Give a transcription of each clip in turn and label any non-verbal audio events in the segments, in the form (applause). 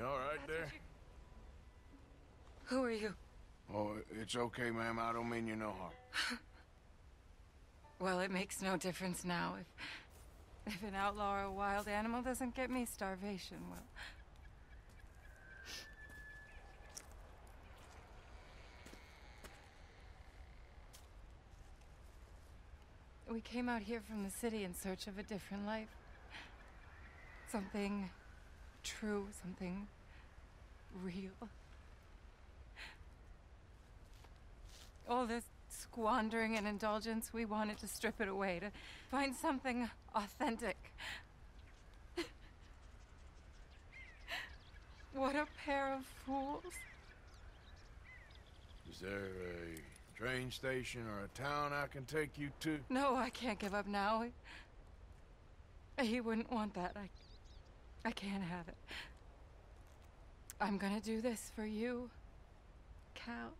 You all right there? Who are you? Oh, it's okay, ma'am. I don't mean you no harm. (laughs) Well, it makes no difference now. If, if an outlaw or a wild animal doesn't get me starvation, well. We came out here from the city in search of a different life. Something true, something real. All this squandering and indulgence, we wanted to strip it away, to find something authentic. what a pair of fools. Is there a train station or a town I can take you to? No, I can't give up now. He, wouldn't want that. I, I can't have it. I'm gonna do this for you, Cal.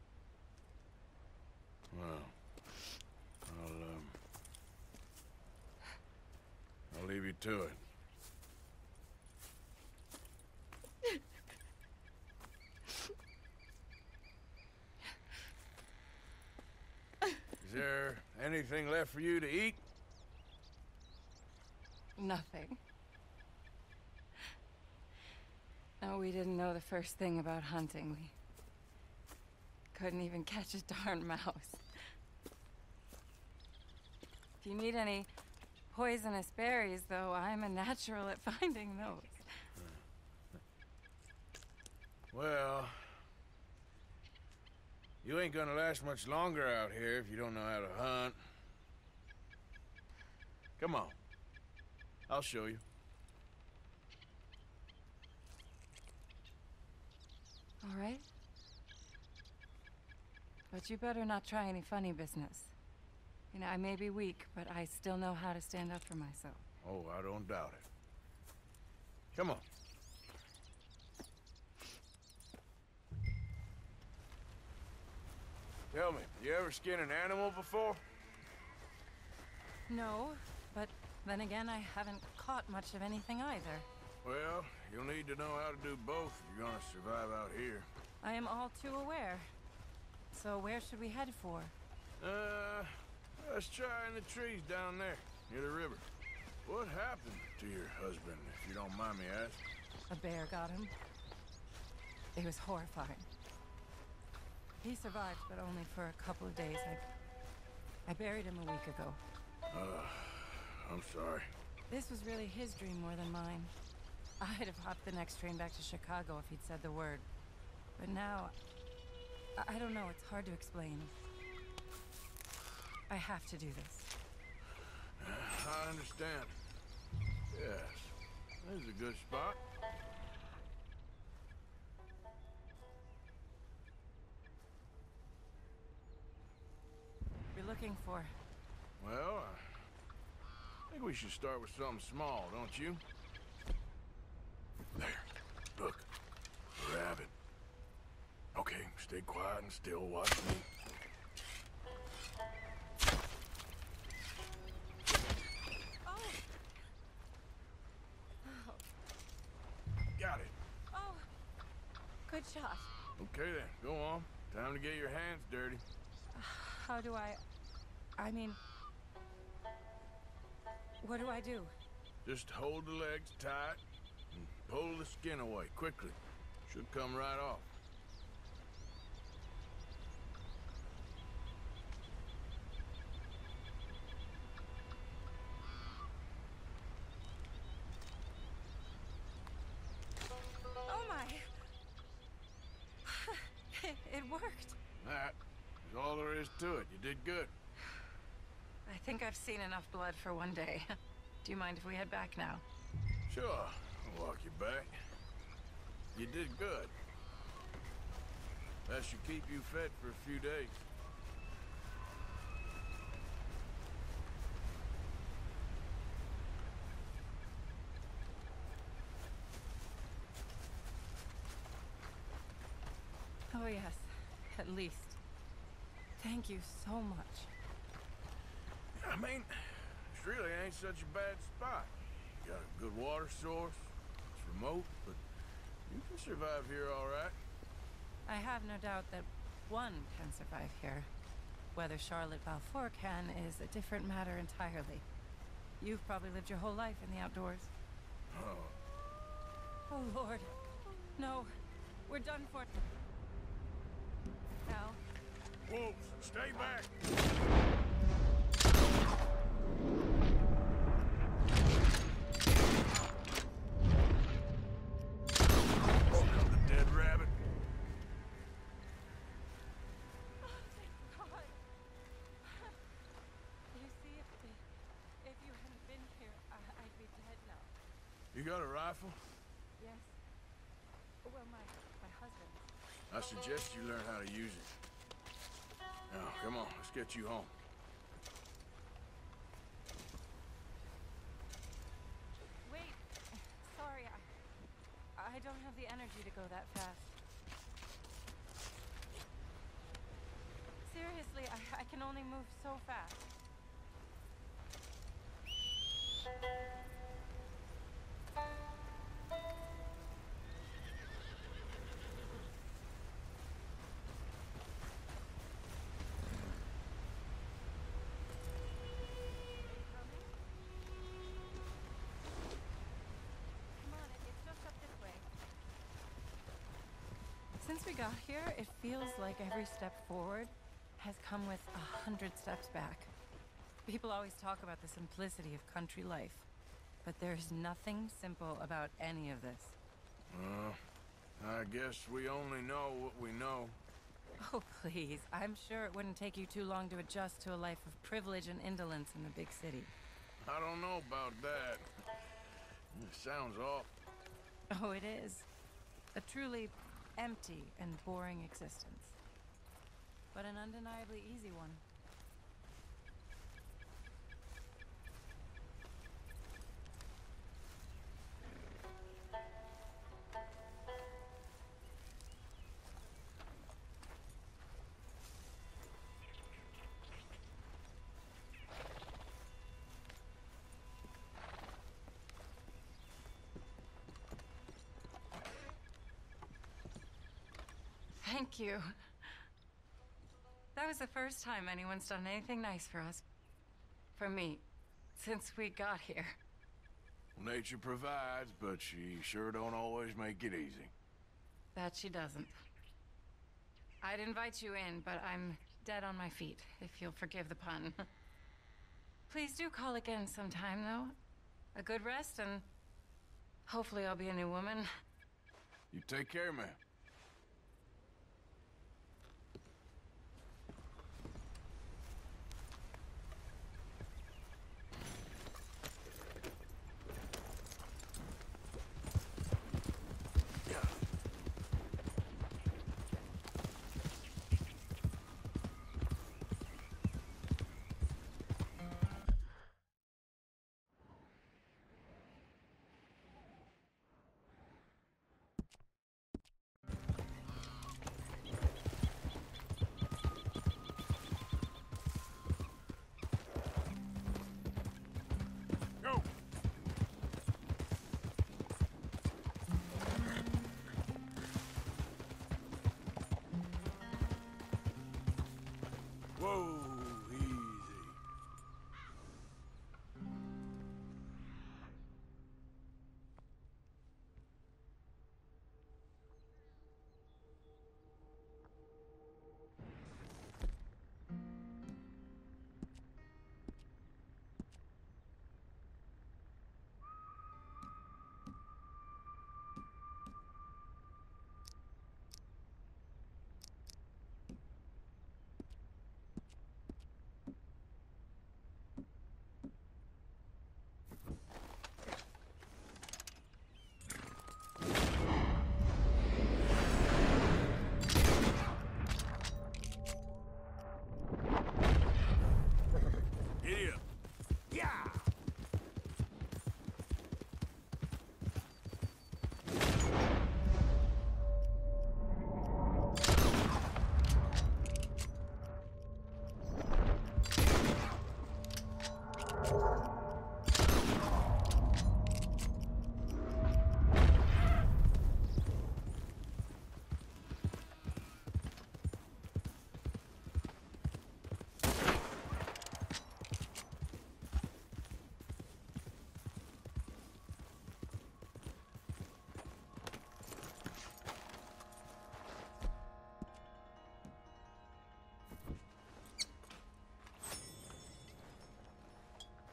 Well, I'll, um... I'll leave you to it. Is there anything left for you to eat? Nothing. No, we didn't know the first thing about hunting. We couldn't even catch a darn mouse. If you need any poisonous berries, though, I'm a natural at finding those. Well... You ain't gonna last much longer out here if you don't know how to hunt. Come on. I'll show you. All right? But you better not try any funny business. You know, I may be weak, but I still know how to stand up for myself. Oh, I don't doubt it. Come on. Tell me, you ever skinned an animal before? No, but then again, I haven't caught much of anything either. Well, you'll need to know how to do both if you're gonna survive out here. I am all too aware. So where should we head for? Uh, let's try in the trees down there, near the river. What happened to your husband, if you don't mind me asking? A bear got him. It was horrifying. He survived, but only for a couple of days. I, I buried him a week ago. Uh, I'm sorry. This was really his dream more than mine. (laughs) I'd have hopped the next train back to Chicago if he'd said the word. But now, I, I don't know, it's hard to explain. I have to do this. (sighs) I understand. Yes, this is a good spot. You're looking for. Well, I think we should start with something small, don't you? There. Look. Rabbit. Okay, stay quiet and still. Watch me. Oh! Got it. Oh! Good shot. Okay then, go on. Time to get your hands dirty. (sighs) How do I. I mean. What do I do? Just hold the legs tight pull the skin away quickly. Should come right off. Oh my! (laughs) it, worked. That is all there is to it. You did good. I think I've seen enough blood for one day. (laughs) Do you mind if we head back now? Sure, walk you back. You did good. That should keep you fed for a few days. Oh, yes. At least. Thank you so much. I mean, this really ain't such a bad spot. You got a good water source. Remote, but You can survive here all right. I have no doubt that one can survive here. Whether Charlotte Balfour can is a different matter entirely. You've probably lived your whole life in the outdoors. Oh, Oh, Lord. No. We're done for. Al, wolves, stay back. Got a rifle? Yes. Well, my my husband. I suggest you learn how to use it. Now, come on, let's get you home. Wait. Sorry, I I don't have the energy to go that fast. Seriously, I I can only move so fast. Since we got here, it feels like every step forward has come with a hundred steps back. People always talk about the simplicity of country life, but there's nothing simple about any of this. Well, I guess we only know what we know. Oh, please. I'm sure it wouldn't take you too long to adjust to a life of privilege and indolence in the big city. I don't know about that. It sounds awful. Oh, it is. A truly empty and boring existence. But an undeniably easy one. Thank you. That was the first time anyone's done anything nice for us. For me. Since we got here. Nature provides, but she sure don't always make it easy. That she doesn't. I'd invite you in, but I'm dead on my feet, if you'll forgive the pun. Please do call again sometime, though. A good rest, and hopefully I'll be a new woman. You take care, man.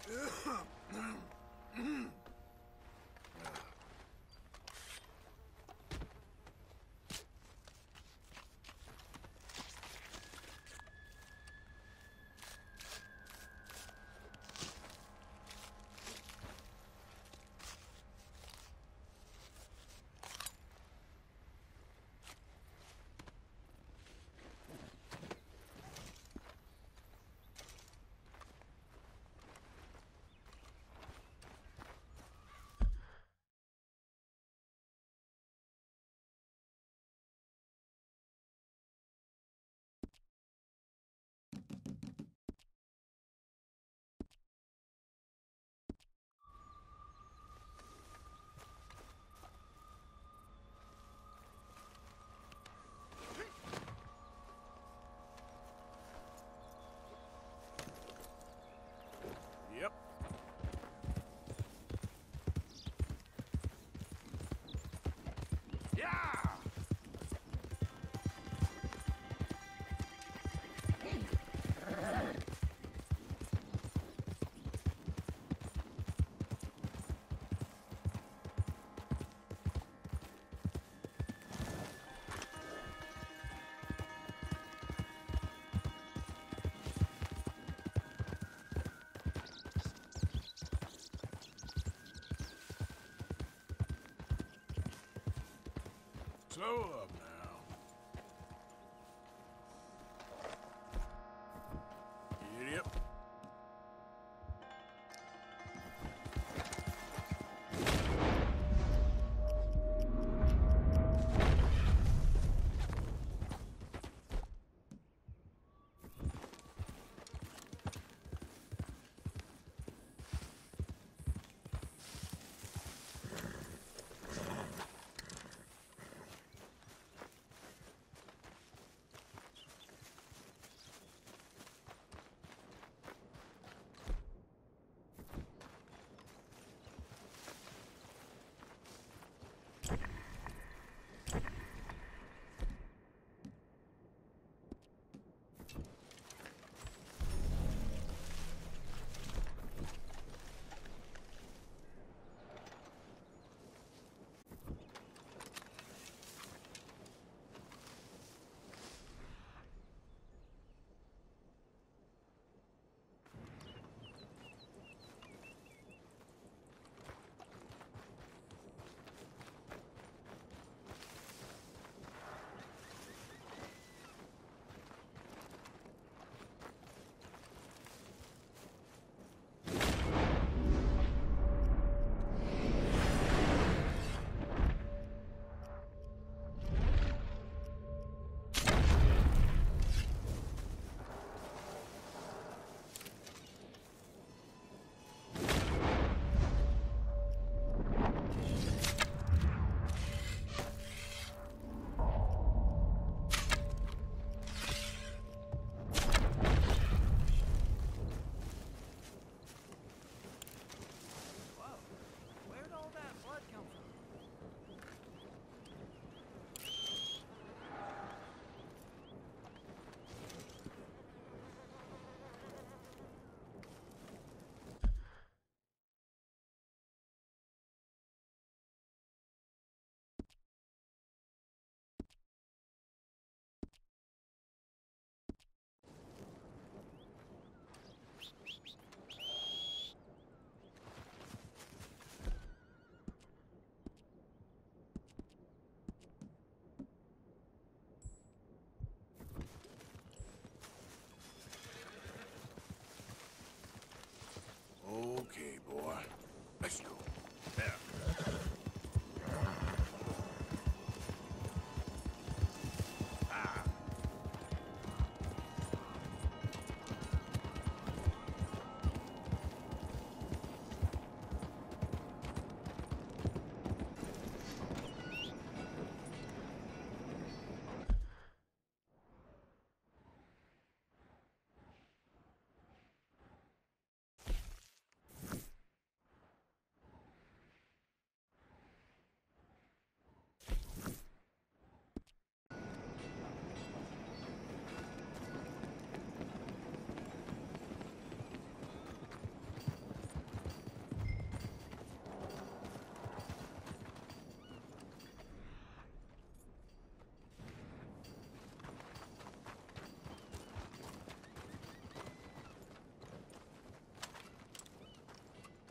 Ugh. Slow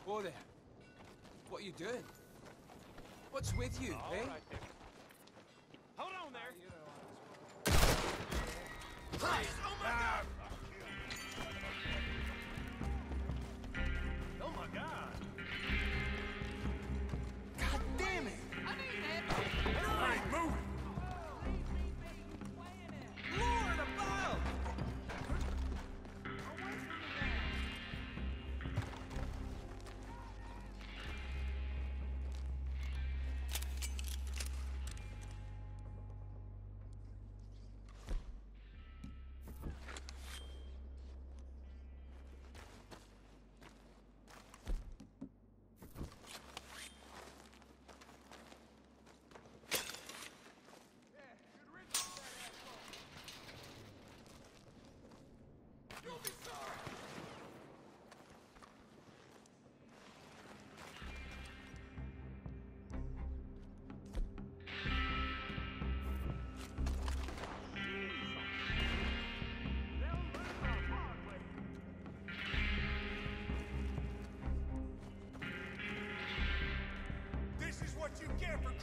Whoa there. What are you doing? What's with you, eh? Hold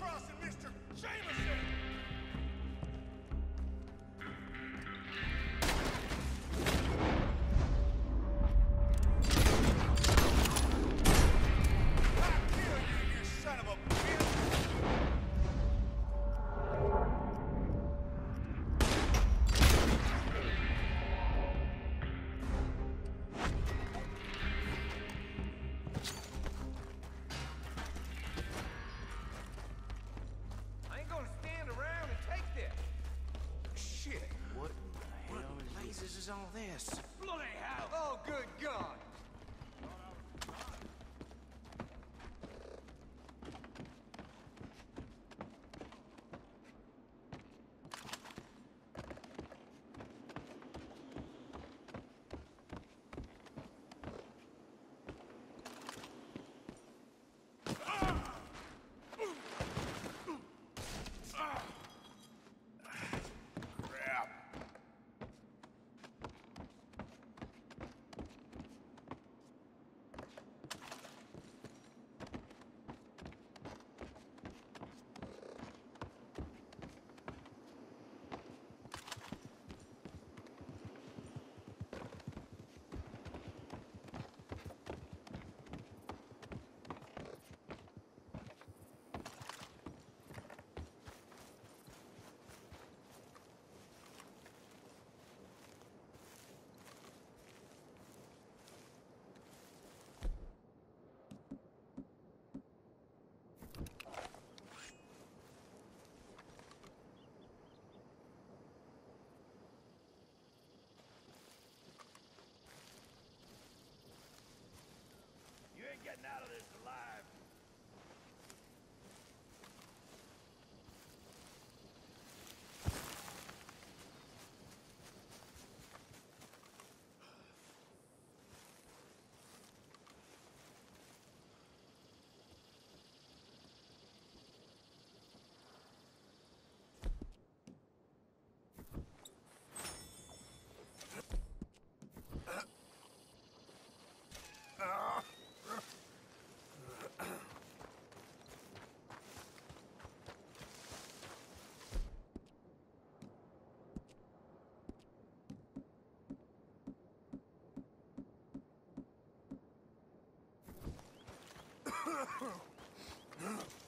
Crossing Mr. Jameson! All this? Huh?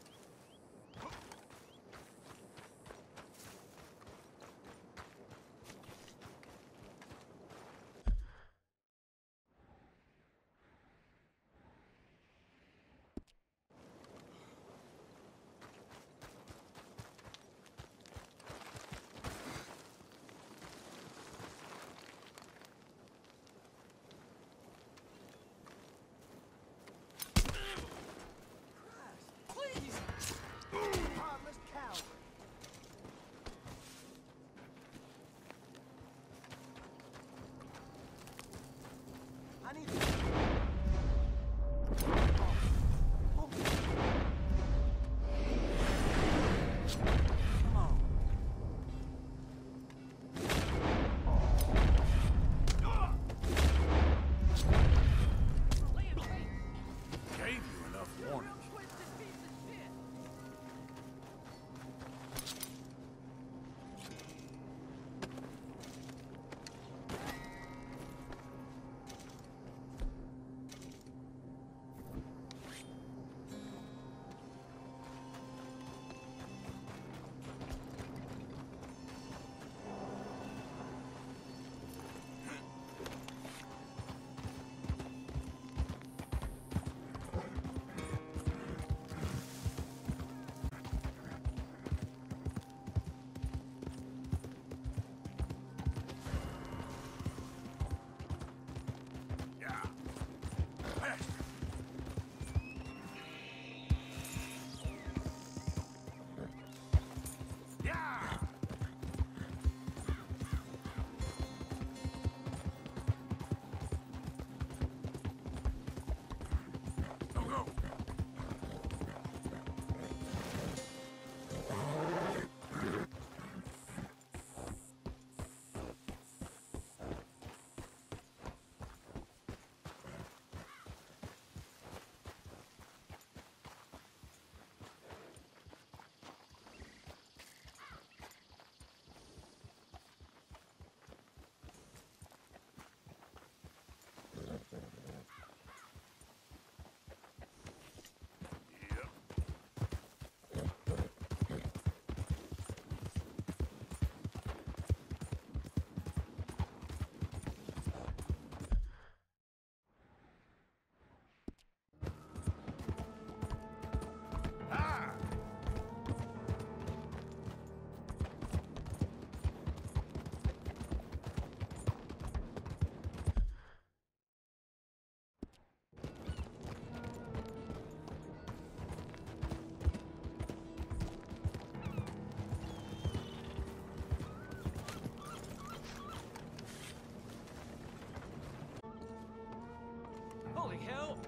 Like hell.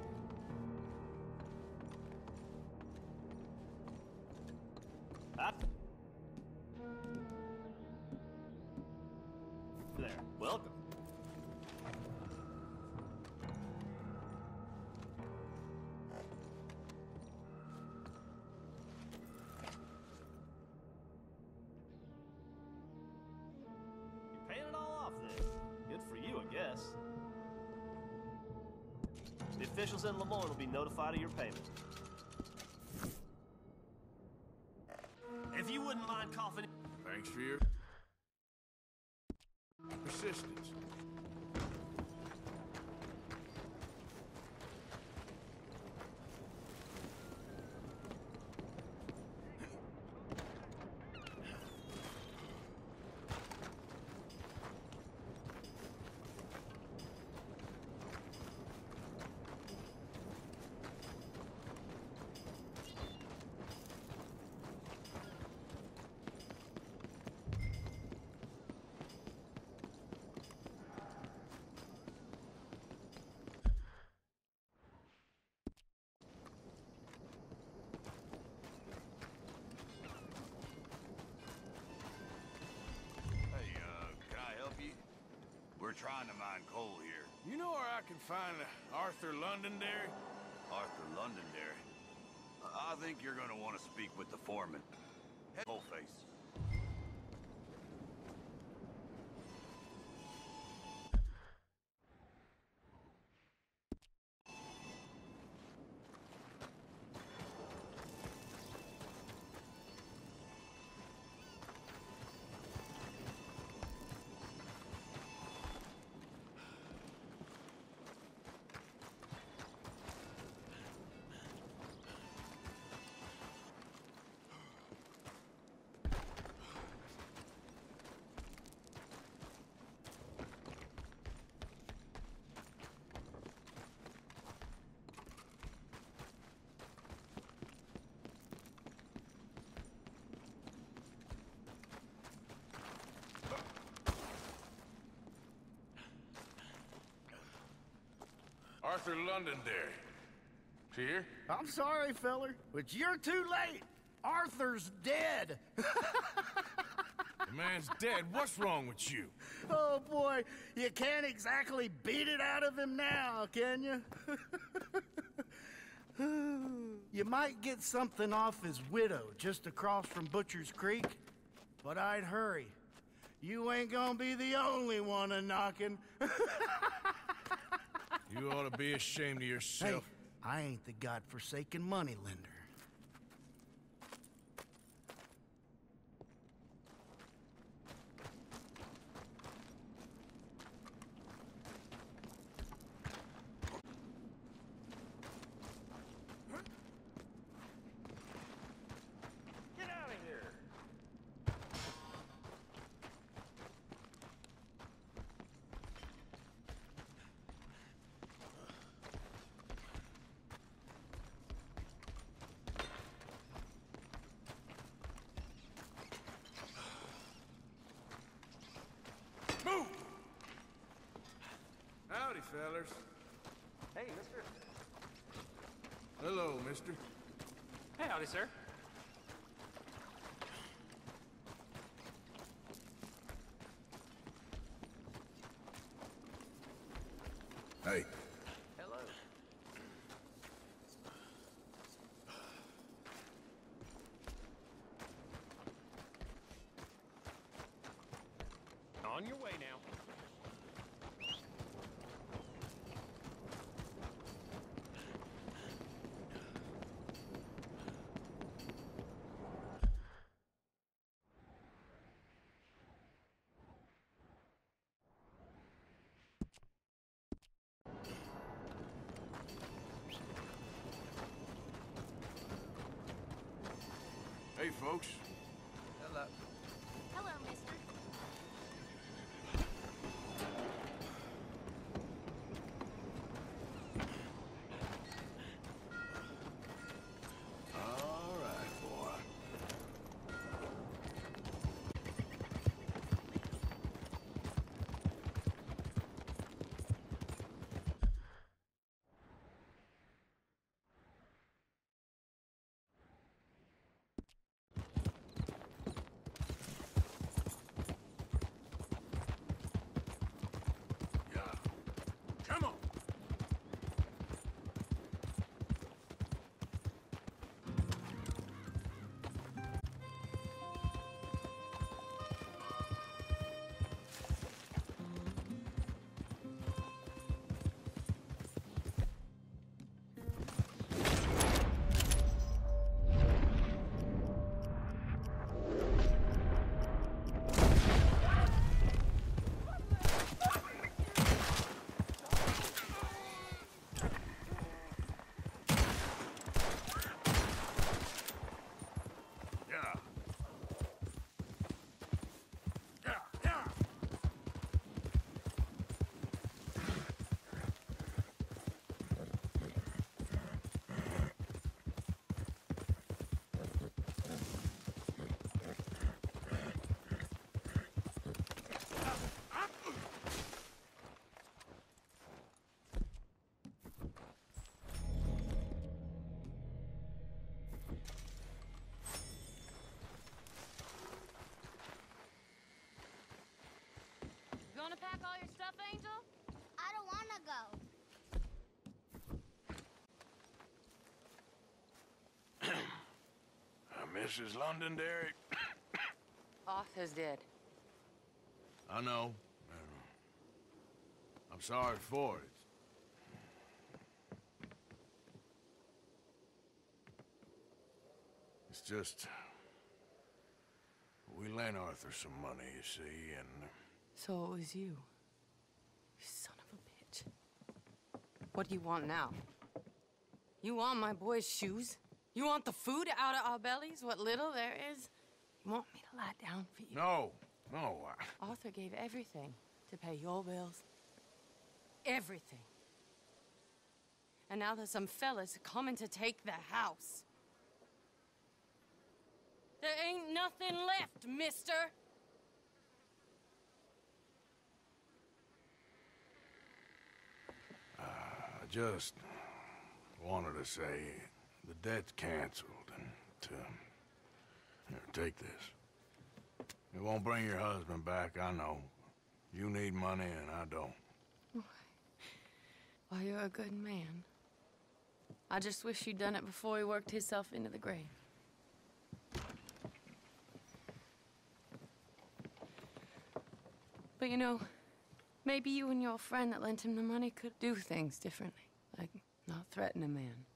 The officials in Lemoyne will be notified of your payment. If you wouldn't mind coughing. Thanks for your persistence. We're trying to mine coal here. You know where I can find Arthur Londonderry? Arthur Londonderry. I I think you're gonna want to speak with the foreman. Head Arthur Londonderry. See here? I'm sorry, feller, but you're too late. Arthur's dead. The man's dead. What's wrong with you? Oh boy, you can't exactly beat it out of him now, can you? (sighs) you might get something off his widow just across from Butcher's Creek, but I'd hurry. You ain't gonna be the only one a knocking. (laughs) You ought to be ashamed of yourself. Hey. I ain't the godforsaken moneylender. Fellers. Hey, mister. Hello, mister. Hey, howdy, sir. Hey. Hello. On your way now. Hey, folks. Hello. Uh, Mrs. Londonderry, (coughs) Arthur's dead. I know. I know. I'm sorry for it. It's just... We lent Arthur some money, you see, and... So it was you. You son of a bitch. What do you want now? You want my boy's shoes? You want the food out of our bellies, what little there is? You want me to lie down for you? No, no, I... Arthur gave everything to pay your bills. Everything. And now there's some fellas coming to take the house. There ain't nothing left, mister. Uh, I just wanted to say the debt's canceled and to take this. It won't bring your husband back, I know. You need money and I don't. Why? Well, you're a good man. I just wish you'd done it before he worked himself into the grave. But you know, maybe you and your friend that lent him the money could do things differently. Like not threaten a man.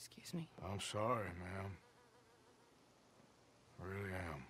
Excuse me. I'm sorry, ma'am. I really am.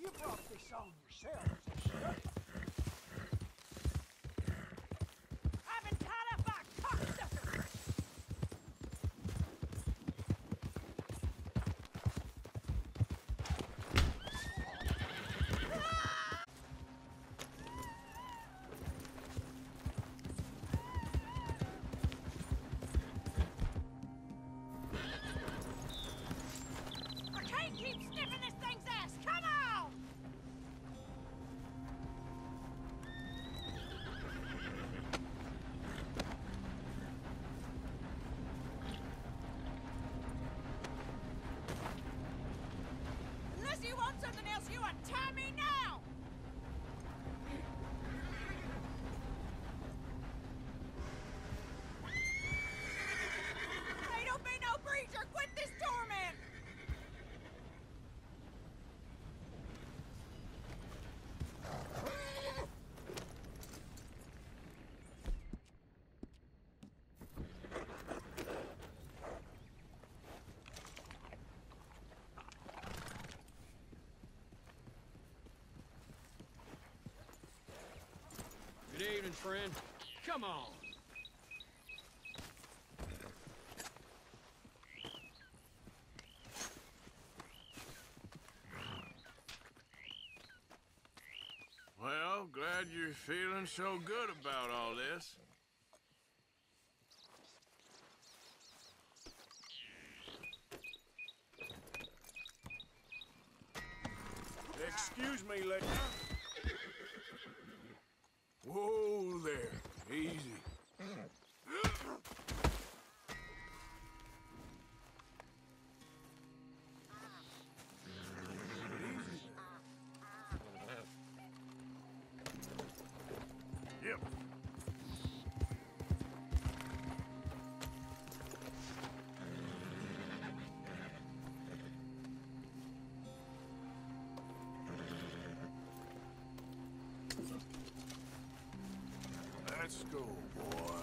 You brought this on Good friend. Come on. Well, glad you're feeling so good about all this. Let's go, boy.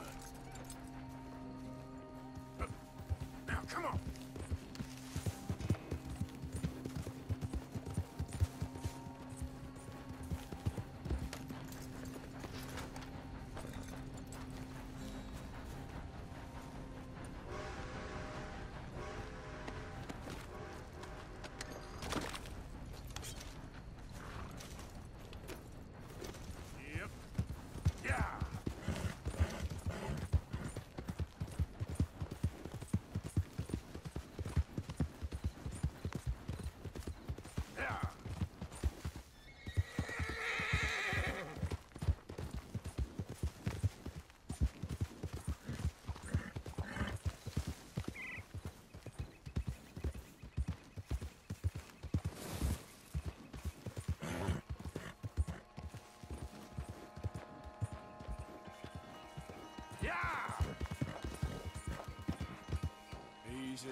Easy.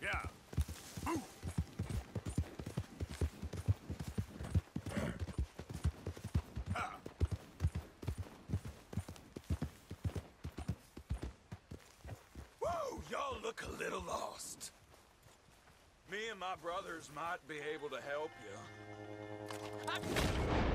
Yeah. Whoa, y'all look a little lost. Me and my brothers might be able to help you. Okay,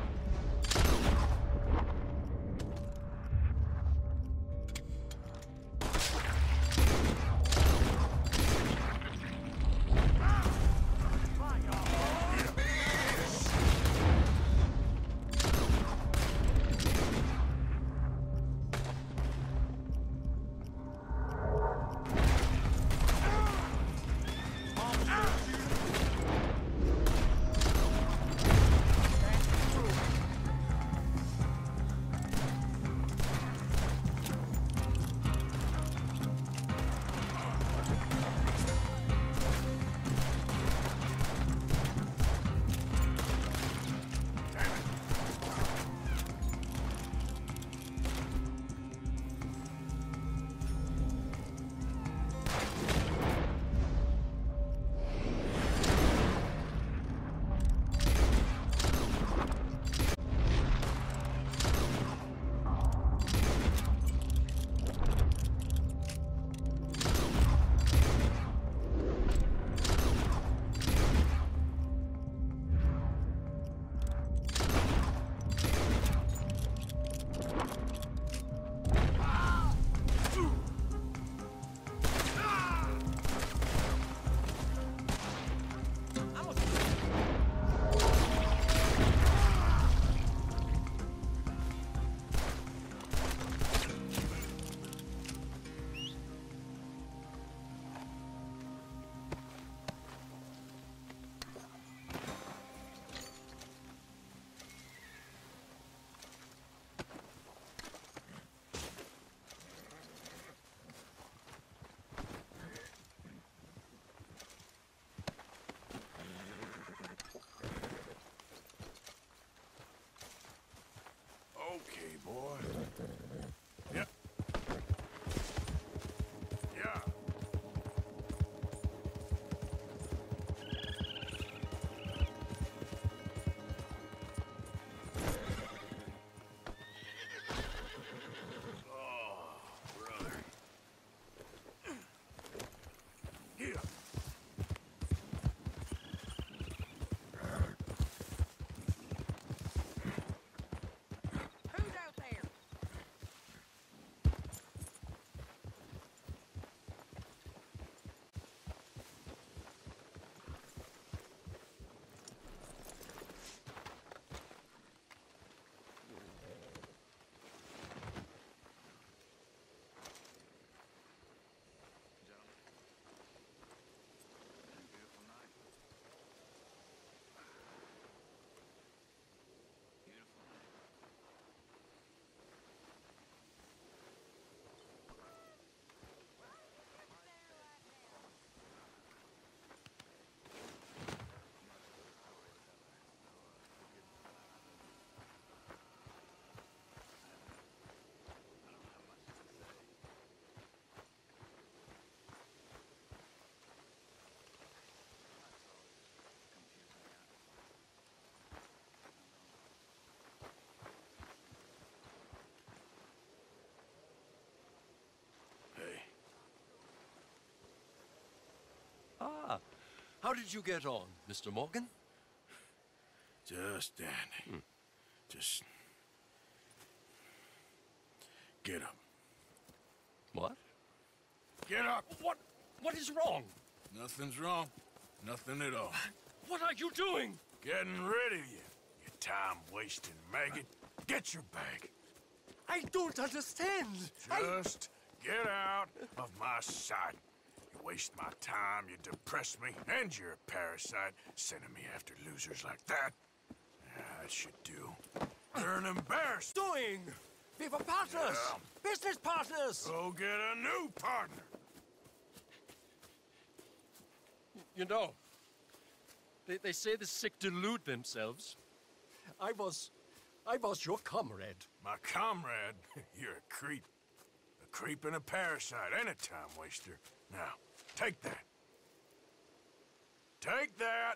boy. Yep. Yeah. Oh, brother. Yeah. Who's out there? How did you get on, Mr. Morgan? Just dandy. Hmm. Just get up. What? Get up. What? What is wrong? Nothing's wrong. Nothing at all. What are you doing? Getting rid of you. You time-wasting maggot. Get your bag. I don't understand. Just get out of my sight. You waste my time, you depress me, and you're a parasite, sending me after losers like that. Yeah, that should do. You're an embarrassment. Doing? We were partners. Business partners. Go get a new partner. You know, they, they say the sick delude themselves. I was, I was your comrade. My comrade? (laughs) You're a creep. A creep and a parasite and a time waster. Now, take that. Take that,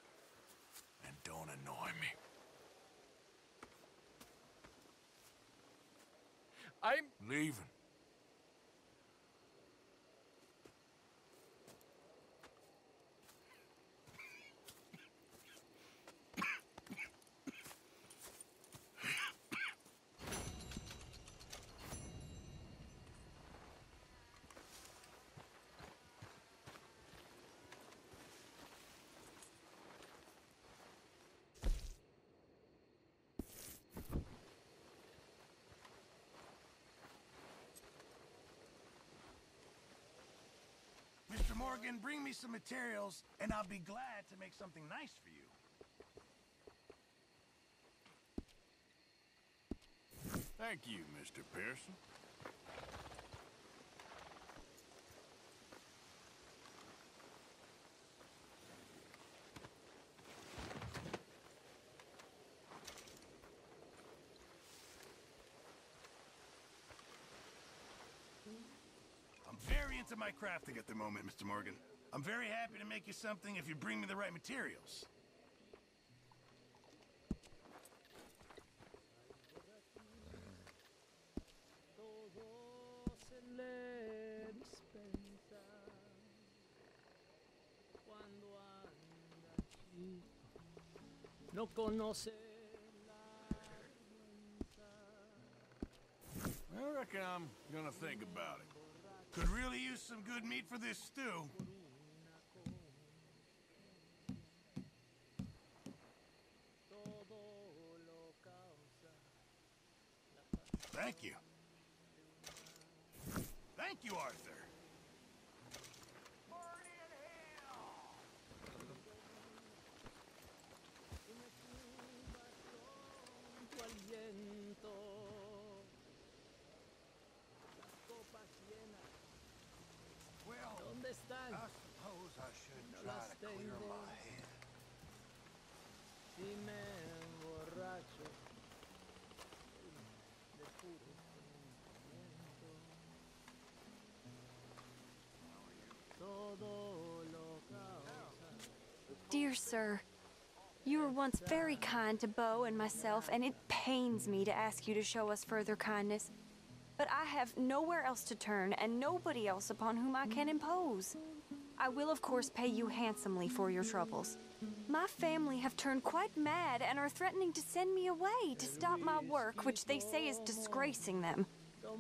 and don't annoy me. I'm leaving. Morgan, bring me some materials, and I'll be glad to make something nice for you. Thank you, Mr. Pearson. I'm very into my crafting at the moment, Mr. Morgan. I'm very happy to make you something if you bring me the right materials. Todo se le dispensa cuando anda chico. No conoce I reckon I'm gonna think about it. Could really use some good meat for this stew. Thank you. Thank you, Arthur. tu aliento. Las copas llenas. Well, ¿Dónde están? I suppose I should No try las to clear tengo. my head. Si me emborracho de puro sentimiento. Todo lo causa. Dear sir, you were once very kind to Beau and myself, and it pains me to ask you to show us further kindness. But I have nowhere else to turn and nobody else upon whom I can impose. I will, of course, pay you handsomely for your troubles. My family have turned quite mad and are threatening to send me away to stop my work, which they say is disgracing them.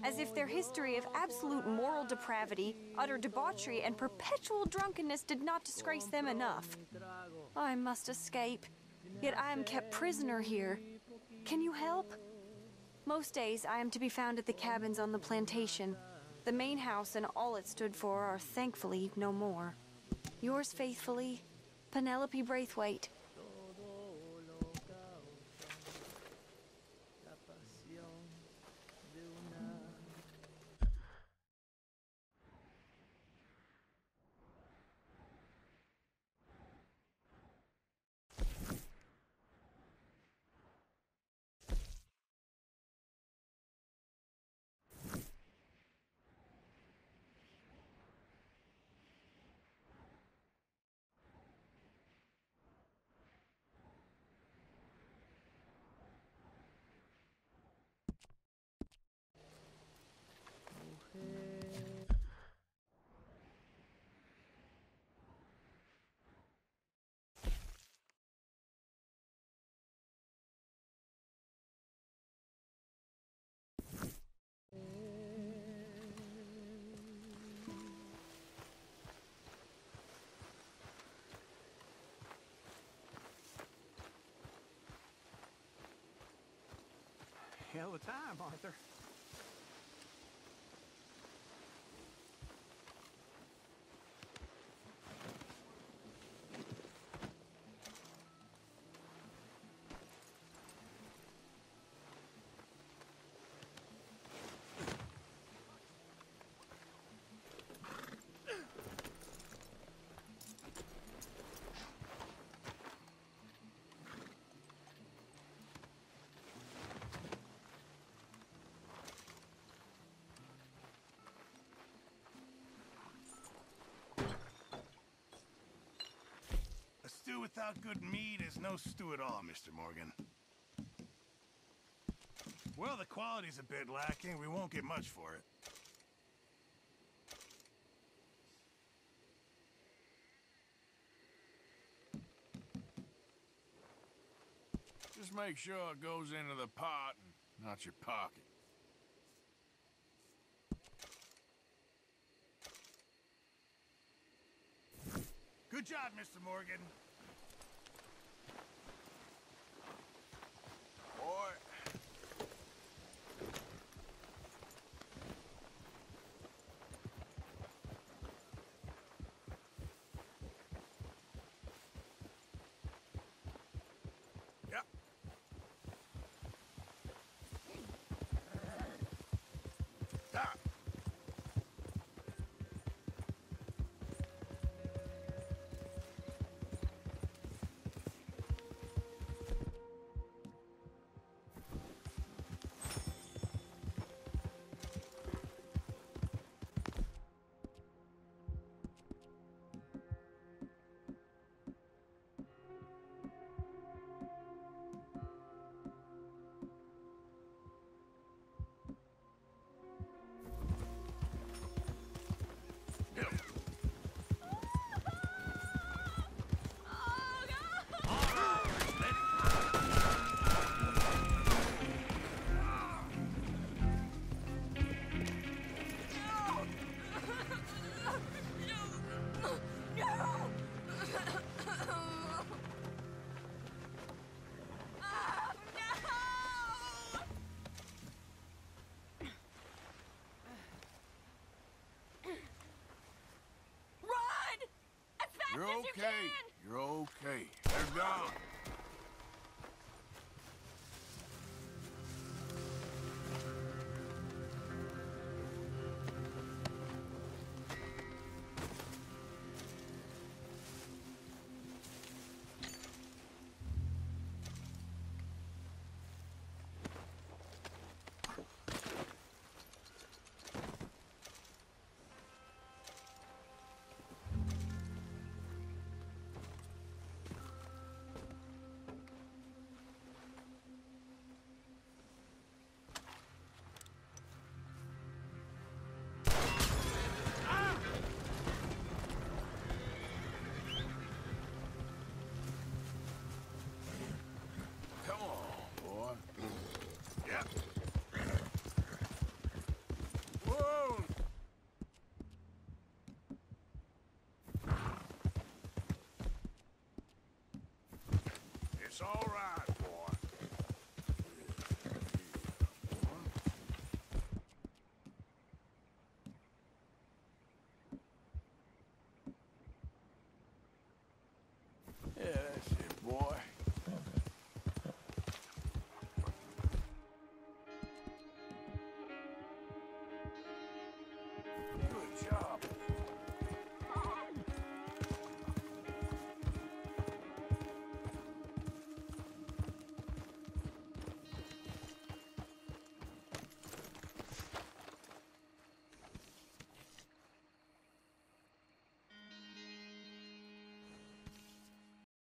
As if their history of absolute moral depravity, utter debauchery, and perpetual drunkenness did not disgrace them enough. I must escape, yet I am kept prisoner here. Can you help? Most days I am to be found at the cabins on the plantation. The main house and all it stood for are thankfully no more. Yours faithfully, Penelope Braithwaite. Hell of a time, Arthur. Stew without good meat is no stew at all, Mr. Morgan. Well, the quality's a bit lacking. We won't get much for it. Just make sure it goes into the pot and not your pocket. Good job, Mr. Morgan. You're okay. You're okay. They're gone. It's all right, boy. Yeah, that's it, boy. Good job.